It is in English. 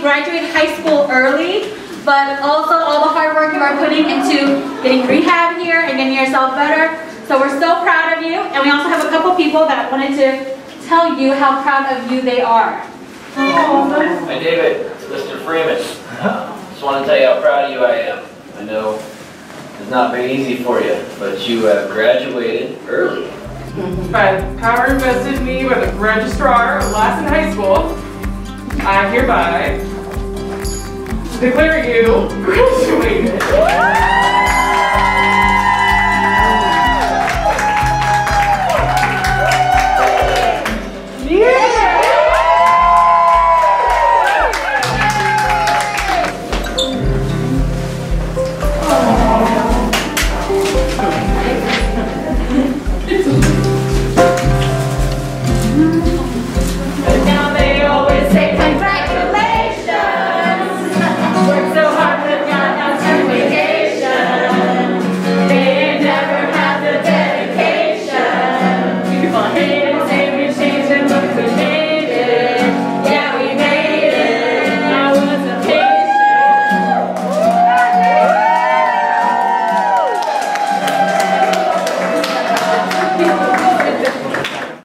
graduated high school early, but also all the hard work you are putting into getting rehab here and getting yourself better. So we're so proud of you, and we also have a couple people that wanted to tell you how proud of you they are. Hi David, Mr. Freeman. Just want to tell you how proud of you I am. I know it's not been easy for you, but you have graduated early. By power invested in me by the registrar of Lassen High School, I hereby declare you graduated.